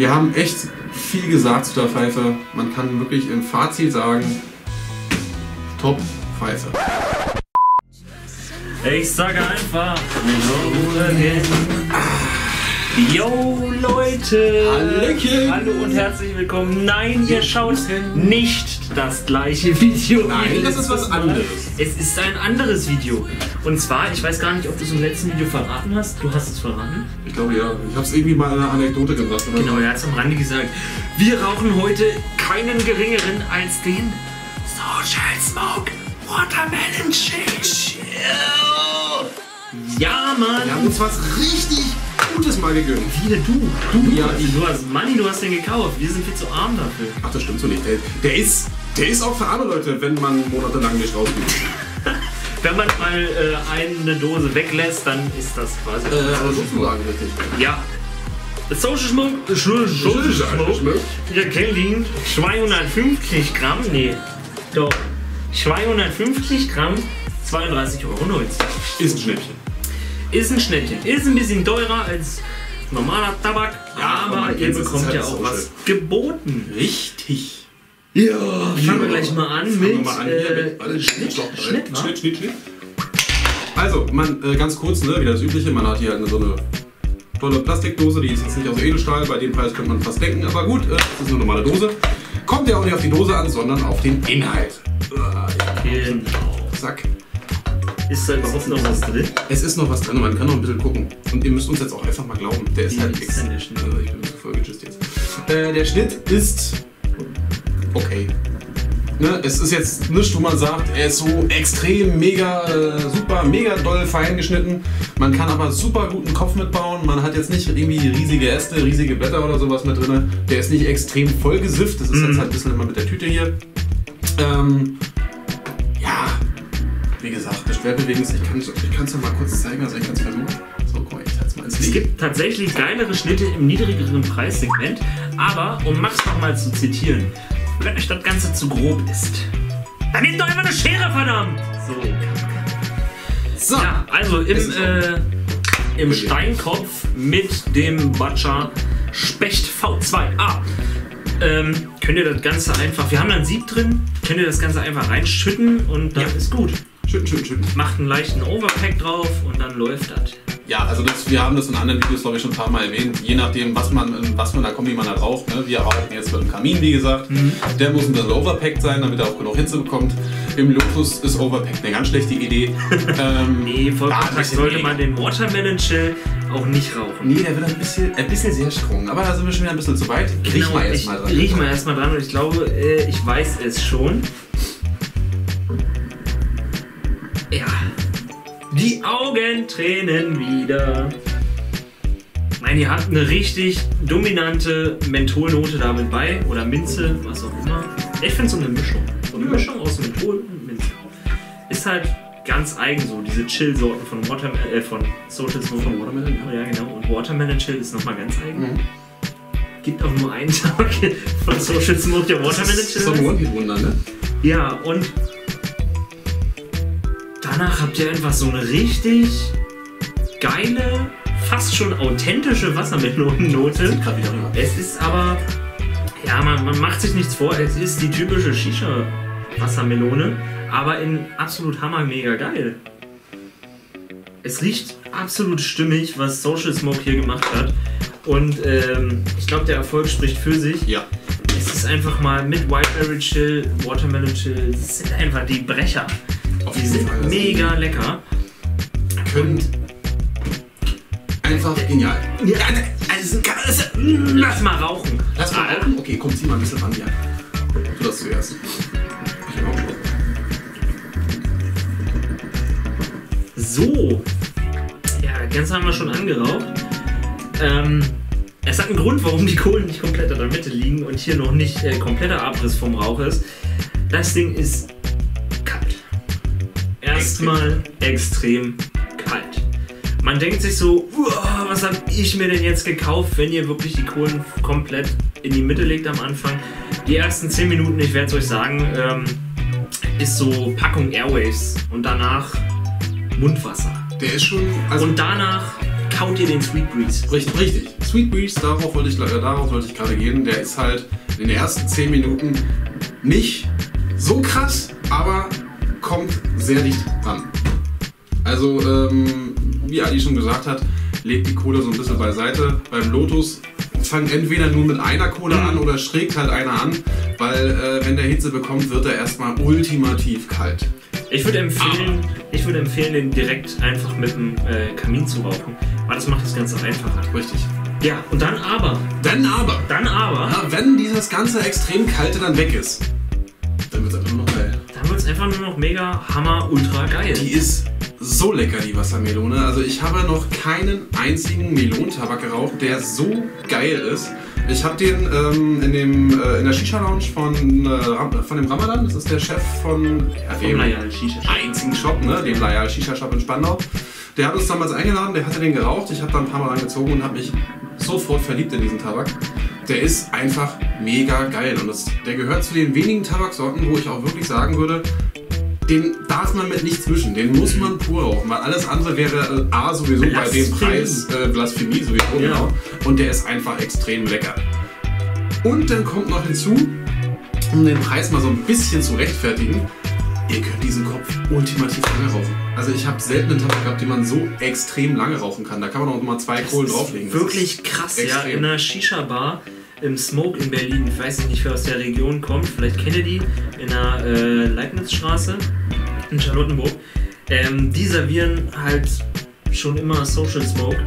Wir haben echt viel gesagt zu der Pfeife. Man kann wirklich im Fazit sagen, top Pfeife. Ich sage einfach. Yo Leute! Hallöchen. Hallo und herzlich willkommen. Nein, ihr schaut nicht das gleiche Video. Nein, das ist was anderes. Es ist ein anderes Video. Und zwar, ich weiß gar nicht, ob du es im letzten Video verraten hast. Du hast es verraten. Ich glaube ja. Ich habe es irgendwie mal in einer Anekdote gesagt. Oder? Genau, er hat es am Rande gesagt. Wir rauchen heute keinen geringeren als den Social Smoke Watermelon Chill. Ja, Mann! Wir haben uns was richtig Gutes mal gegönnt. Wie du? Du, Ja, du hast Money, du hast den gekauft. Wir sind viel zu arm dafür. Ach, das stimmt so nicht. Der, der, ist, der ist auch für arme Leute, wenn man monatelang nicht rausgeht. Wenn man mal äh, eine Dose weglässt, dann ist das quasi. Äh, aber sozusagen richtig. ja. Social Smoke, Social Social Smoke, der Kelvin, 250 Gramm, nee, doch, 250 Gramm, 32,90 Euro. Ist ein Schnäppchen. Ist ein Schnäppchen. Ist ein bisschen teurer als normaler Tabak, Ja, aber aber ihr bekommt halt ja auch Social. was geboten. Richtig. Ja, fangen wir gleich mal an Fangen mit wir mal an hier äh, mit Schnitt, Schnitt, wa? Schnitt, Schnitt, Schnitt. Also, man, äh, ganz kurz, ne, wieder das Übliche, man hat hier halt so eine tolle Plastikdose, die ist jetzt nicht aus Edelstahl, bei dem Preis könnte man fast denken, aber gut, äh, das ist eine normale Dose. Kommt ja auch nicht auf die Dose an, sondern auf den Inhalt. Äh, Genau. zack. Ist da überhaupt noch was drin? Es ist noch was drin, man kann noch ein bisschen gucken. Und ihr müsst uns jetzt auch einfach mal glauben, der ist Wie halt ist der Schnitt? Also ich bin bisschen vollgejist jetzt. Äh, der Schnitt ist okay. Ne, es ist jetzt nichts, wo man sagt, er ist so extrem, mega, äh, super, mega doll fein geschnitten. Man kann aber super guten Kopf mitbauen. Man hat jetzt nicht irgendwie riesige Äste, riesige Blätter oder sowas mit drin. Der ist nicht extrem voll gesifft. Das ist Mhm. jetzt halt ein bisschen immer mit der Tüte hier. Ähm, ja, wie gesagt, eine Schwerbewegung ist, ich kann es ja mal kurz zeigen, also ich kann es versuchen. So, guck mal, ich es mal ins Es gibt tatsächlich geilere Schnitte im niedrigeren Preissegment, aber um Max nochmal zu zitieren, wenn euch das Ganze zu grob ist, dann nehmt doch einfach eine Schere, verdammt! So. So, Ja, also im, äh, im Steinkopf mit dem Butcher Specht V2A. Ähm, könnt ihr das Ganze einfach, wir haben da ein Sieb drin, könnt ihr das Ganze einfach reinschütten und dann Ja. ist gut. Schütten, schütten, schütten. Macht einen leichten Overpack drauf und dann läuft das. Ja, also das, wir haben das in anderen Videos, glaube ich, schon ein paar Mal erwähnt. Je nachdem, was man, was für einer Kombi man da raucht. Ne? Wir rauchen jetzt mit dem Kamin, wie gesagt. Der muss ein bisschen overpackt sein, damit er auch genug Hitze bekommt. Im Luxus ist overpackt eine ganz schlechte Idee. ähm, Nee, da Vollkontakt sollte man den Watermelon Chill auch nicht rauchen. Nee, der wird ein bisschen, ein bisschen sehr strong. Aber da sind wir schon wieder ein bisschen zu weit. Riech mal erst mal dran. riech mal erstmal dran und ich glaube, äh, ich weiß es schon. Die Augen tränen wieder. Nein, ihr habt eine richtig dominante Mentholnote damit bei. Oder Minze, was auch immer. Ich finde so eine Mischung. So eine. Mischung aus Menthol und Minze. Ist halt ganz eigen so. Diese Chill-Sorten von, Water äh, von Social Smoke. Von Watermelon, ja. Ja, genau. Und Watermelon Chill ist nochmal ganz eigen. Mhm. Gibt auch nur einen Tag von Social Smoke, der Watermelon Das ist Chill so ein. One-Hit-Wunder, ne? Ja, und danach habt ihr einfach so eine richtig geile, fast schon authentische Wassermelonennote. Es ist aber, ja, man, man macht sich nichts vor, es ist die typische Shisha-Wassermelone, aber in absolut hammer mega geil. Es riecht absolut stimmig, was Social Smoke hier gemacht hat. Und ähm, ich glaube, der Erfolg spricht für sich. Ja. Es ist einfach mal mit Whiteberry Chill, Watermelon Chill, das sind einfach die Brecher. Auf Die sind Fall. Mega lecker. Können einfach genial. Ja, also, also, lass mal rauchen. Lass mal Ah, rauchen. Okay, komm, zieh mal ein bisschen ran, ja. Du das zuerst. Ich. So. Ja, das Ganze haben wir schon angeraucht. Ähm, es hat einen Grund, warum die Kohlen nicht komplett in der Mitte liegen und hier noch nicht äh, kompletter Abriss vom Rauch ist. Das Ding ist. Erstmal extrem kalt. Man denkt sich so, "Uah, was habe ich mir denn jetzt gekauft, wenn ihr wirklich die Kohlen komplett in die Mitte legt am Anfang. Die ersten 10 Minuten, ich werde es euch sagen, ähm, ist so Packung Airwaves und danach Mundwasser. Der ist schon. Also, Und danach kaut ihr den Sweet Breeze. Richtig, richtig. Sweet Breeze, darauf wollte ich, äh, darauf wollte ich gerade gehen. Der ist halt in den ersten 10 Minuten nicht so krass, aber kommt sehr dicht ran. Also, ähm, wie Ali schon gesagt hat, legt die Kohle so ein bisschen beiseite. Beim Lotus fangt entweder nur mit einer Kohle an oder schrägt halt einer an, weil äh, wenn der Hitze bekommt, wird er erstmal ultimativ kalt. Ich würde empfehlen, ich würde empfehlen, den direkt einfach mit dem äh, Kamin zu rauchen, weil das macht das Ganze einfacher. Richtig. Ja, und dann aber, Dann aber, dann aber, ja, wenn dieses ganze extrem kalte dann weg ist, dann wird es einfach nur noch wird es einfach nur noch mega hammer ultra geil. Die ist so lecker, die Wassermelone. Also ich habe noch keinen einzigen Melonentabak geraucht, der so geil ist. Ich habe den ähm, in, dem, äh, in der Shisha-Lounge von, äh, von dem Ramadan. Das ist der Chef von ja, dem Layal Shisha Shop. einzigen Shop, ne? dem Layal Shisha Shop in Spandau. Der hat uns damals eingeladen, der hatte den geraucht. Ich habe da ein paar Mal angezogen und habe mich sofort verliebt in diesen Tabak. Der ist einfach mega geil und das, der gehört zu den wenigen Tabaksorten, wo ich auch wirklich sagen würde, den darf man mit nichts zwischen, den muss man pur rauchen, weil alles andere wäre äh, A sowieso bei dem Blasphemie. Preis äh, Blasphemie sowieso, Ja. genau. Und der ist einfach extrem lecker. Und dann kommt noch hinzu, um den Preis mal so ein bisschen zu rechtfertigen, ihr könnt diesen Kopf ultimativ lange rauchen. Also ich habe selten einen Tabak gehabt, den man so extrem lange rauchen kann. Da kann man auch mal zwei Kohlen drauflegen. Das Wirklich krass, ja. In einer Shisha-Bar im Smoke in Berlin, ich weiß nicht, wer aus der Region kommt, vielleicht kennt ihr die, in der äh, Leibnizstraße in Charlottenburg. Ähm, die servieren halt schon immer Social Smoke.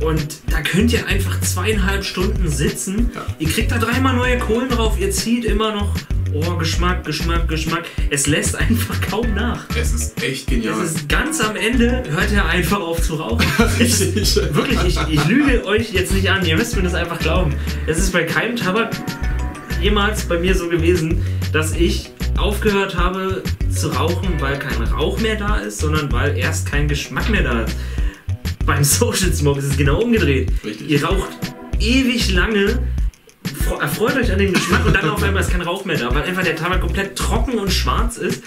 Und da könnt ihr einfach zweieinhalb Stunden sitzen. Ja. Ihr kriegt da dreimal neue Kohlen drauf. Ihr zieht immer noch, oh, Geschmack, Geschmack, Geschmack. Es lässt einfach kaum nach. Es ist echt genial. Es ist ganz am Ende, hört er einfach auf zu rauchen. Richtig. Wirklich, ich, ich lüge euch jetzt nicht an, ihr müsst mir das einfach glauben. Es ist bei keinem Tabak jemals bei mir so gewesen, dass ich aufgehört habe zu rauchen, weil kein Rauch mehr da ist, sondern weil erst kein Geschmack mehr da ist. Beim Social Smoke ist es genau umgedreht. Richtig. Ihr raucht ewig lange, erfreut euch an dem Geschmack und dann auf einmal ist kein Rauch mehr da, weil einfach der Tabak komplett trocken und schwarz ist.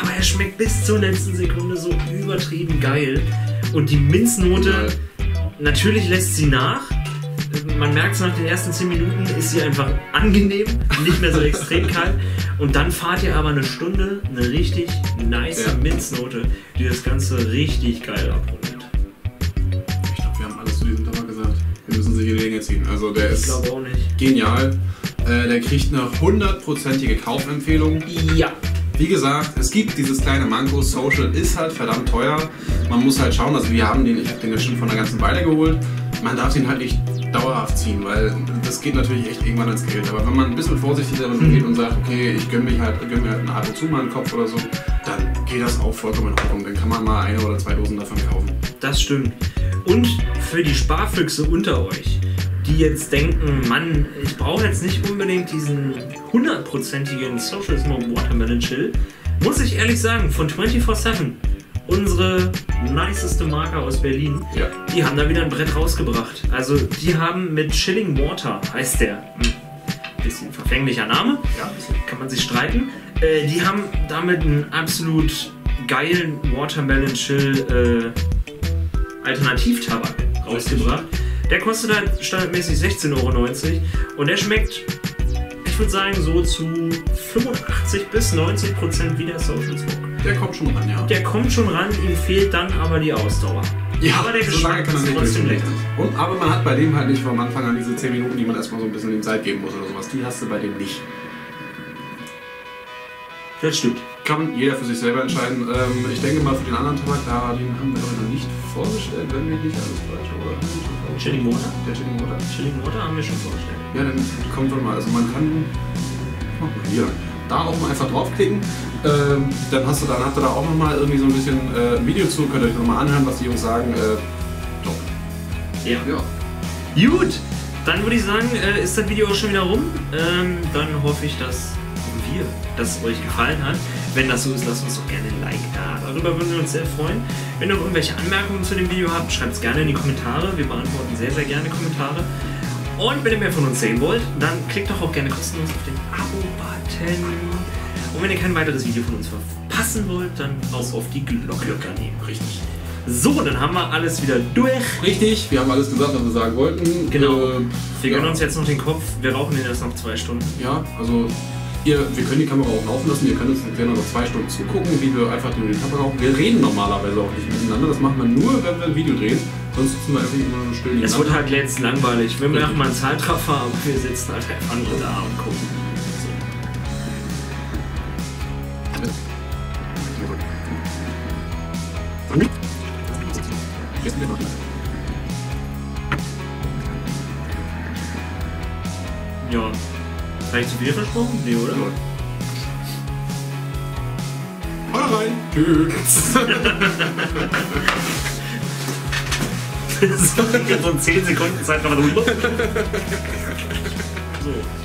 Aber er schmeckt bis zur letzten Sekunde so übertrieben geil. Und die Minznote, natürlich lässt sie nach. Man merkt es nach den ersten 10 Minuten, ist sie einfach angenehm, nicht mehr so extrem kalt. Und dann fahrt ihr aber eine Stunde eine richtig nice Ja. Minznote, die das Ganze richtig geil abrundet. Ich glaube, wir haben alles zu diesem Tabak gesagt. Wir müssen sich in die Länge ziehen. Also der Ich ist glaube auch nicht. Genial. Äh, der kriegt eine hundertprozentige Kaufempfehlung. Ja. Wie gesagt, es gibt dieses kleine Manko. Social ist halt verdammt teuer. Man muss halt schauen, also wir haben den, ich habe den jetzt schon von einer ganzen Weile geholt. Man darf den halt nicht dauerhaft ziehen, weil das geht natürlich echt irgendwann ins Geld. Aber wenn man ein bisschen vorsichtig damit umgeht und sagt, okay, ich gönne mich halt, gönn mir halt ab und zu mal einen Kopf oder so, dann geht das auch vollkommen in Ordnung. Dann kann man mal eine oder zwei Dosen davon kaufen. Das stimmt. Und für die Sparfüchse unter euch, die jetzt denken, Mann, ich brauche jetzt nicht unbedingt diesen hundertprozentigen Social Smoke Watermelon Chill, muss ich ehrlich sagen, von 24-7, unsere niceste Marke aus Berlin, Ja. die haben da wieder ein Brett rausgebracht. Also die haben mit Chilling Water, heißt der, hm, bisschen verfänglicher Name, Ja, kann man sich streiten. Äh, die haben damit einen absolut geilen Watermelon Chill äh, Alternativtabak rausgebracht. Der kostet halt standardmäßig 16,90 Euro und der schmeckt, ich würde sagen, so zu 85 bis 90 Prozent wie der Social Smoke. der kommt schon ran, ja. Der kommt schon ran, ihm fehlt dann aber die Ausdauer. aber der so Geschmack er ist trotzdem lecker. Und, aber man hat bei dem halt nicht vom Anfang an diese 10 Minuten, die man erstmal so ein bisschen dem Zeit geben muss oder sowas. Die hast du bei dem nicht. Das stimmt. Kann jeder für sich selber entscheiden. Ähm, ich denke mal für den anderen Tabak, da den haben wir heute noch nicht vorgestellt, wenn wir nicht alles falsch oder? Chilling Water? Der Chilling Water. Chilling Water haben wir schon vorgestellt. Ja, dann kommt doch mal. Also man kann mach mal hier da auch mal einfach draufklicken. Ähm, dann hast du dann habt ihr da auch noch mal irgendwie so ein bisschen äh, ein Video zu, könnt ihr euch noch mal anhören, was die Jungs sagen. Äh, top. Ja. Ja. Gut, dann würde ich sagen, äh, ist das Video auch schon wieder rum. Ähm, dann hoffe ich, dass wir, dass es euch gefallen hat. Wenn das so ist, lasst uns doch gerne ein Like da. Darüber würden wir uns sehr freuen. Wenn ihr noch irgendwelche Anmerkungen zu dem Video habt, schreibt es gerne in die Kommentare. Wir beantworten sehr, sehr gerne Kommentare. Und wenn ihr mehr von uns sehen wollt, dann klickt doch auch gerne kostenlos auf den Abo-Button. Und wenn ihr kein weiteres Video von uns verpassen wollt, dann auch auf die Glocke nehmen. Richtig. So, dann haben wir alles wieder durch. Richtig, wir haben alles gesagt, was wir sagen wollten. Genau. Äh, Wir ja. gönnen uns jetzt noch den Kopf. Wir rauchen den erst noch zwei Stunden. Ja, also ihr, wir können die Kamera auch laufen lassen, ihr könnt uns gerne noch zwei Stunden zugucken, wie wir einfach nur die Kamera rauchen. Wir reden normalerweise auch nicht miteinander, das machen wir nur, wenn wir ein Video drehen. Sonst sitzen wir einfach immer nur still Es wird halt jetzt langweilig. Wir machen mal einen Zeitraffer, aber wir sitzen halt einfach nur da und gucken. So. Ja. Habe ich zu viel versprochen? Nee, oder? Hau rein! Tschüss! so in 10 Sekunden Zeit so. So.